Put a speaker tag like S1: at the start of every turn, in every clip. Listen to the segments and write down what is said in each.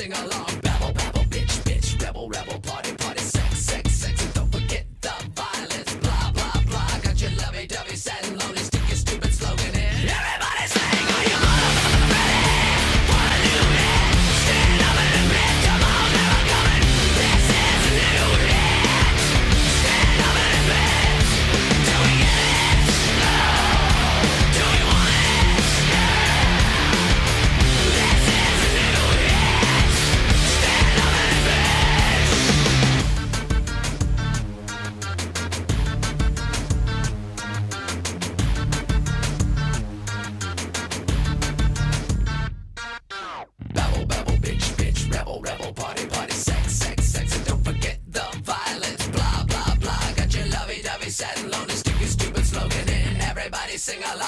S1: sing along. Babble, babble, bitch, bitch, rebel, rebel. sing along.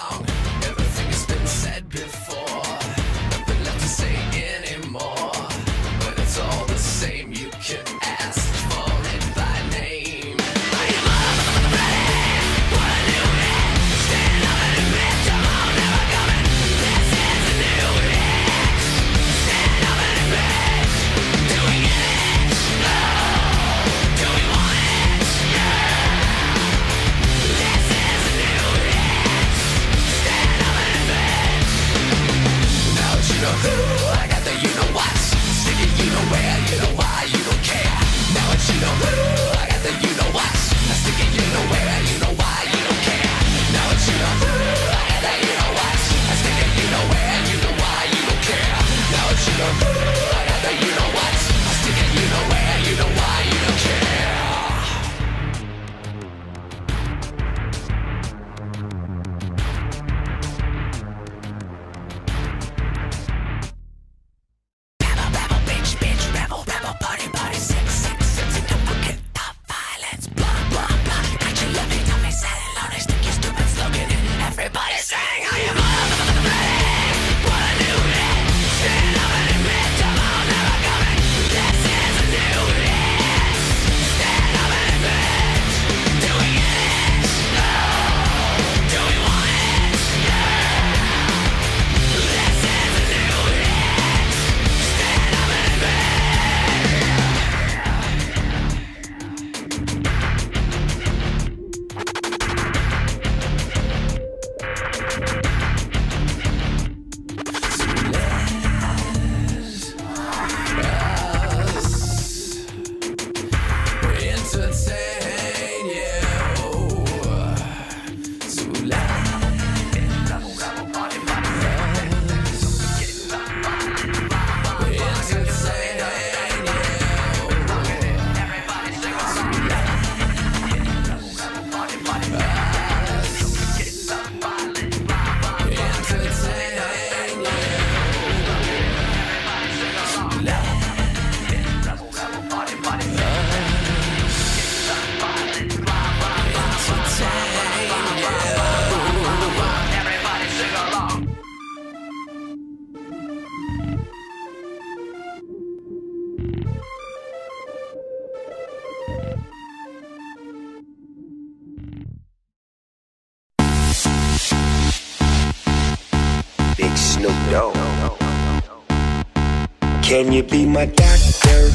S1: Can you
S2: be my doctor?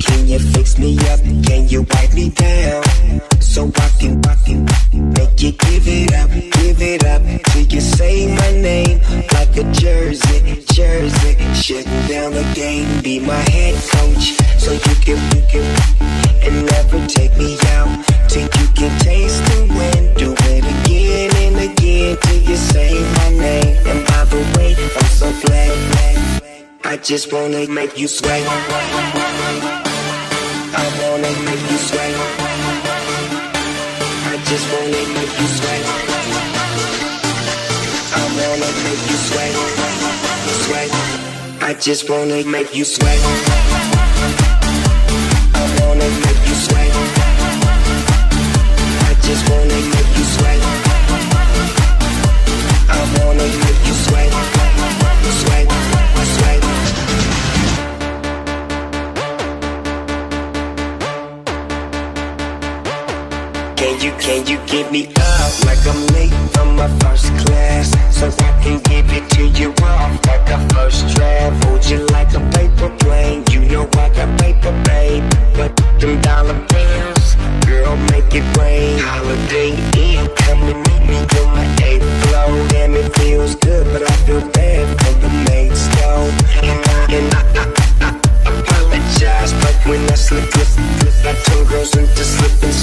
S2: Can you fix me up? Can you wipe me down? So I can, I can make you give it up, give it up Till you say my name like a jersey, jersey Shutting down the game, be my hand I just wanna make you sway. I wanna make you sway. I just wanna make you sway. I wanna make you sway. Sway. I just wanna make you sway. I wanna make you sway.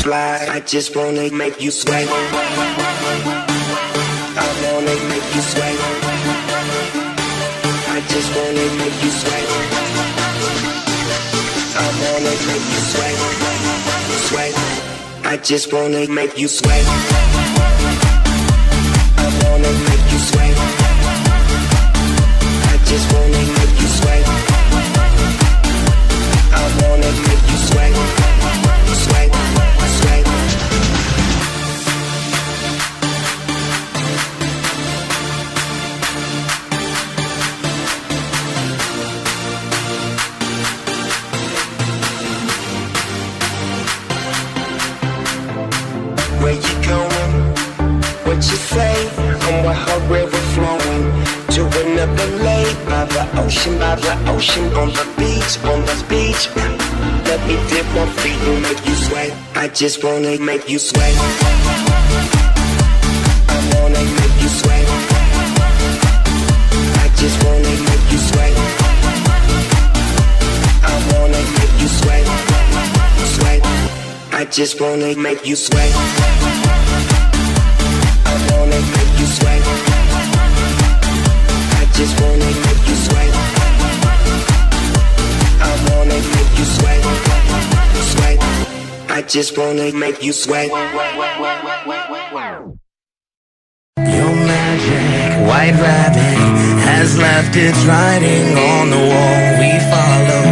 S2: slide. I just wanna make you sweat. I wanna make you sweat. I just wanna make you sweat. I wanna make you sweat. Sweat. I just wanna make you sweat. I wanna make you sweat. I just wanna make you sweat. I wanna make you sweat. ocean by the ocean on the beach, on the beach. Let me dip my feet and make you sweat. I just wanna make you sweat. I wanna make you sweat. I just wanna make you sweat. I wanna make you sweat. Sweat. I just wanna make you sweat. I wanna make you sweat. just wanna make you sweat.
S1: Your magic white rabbit has left its writing on the wall. We follow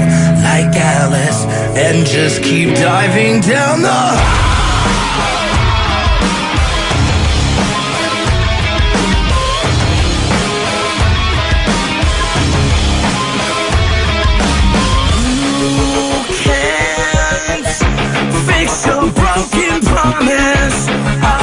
S1: like Alice and just keep diving down the. It's a broken promise. I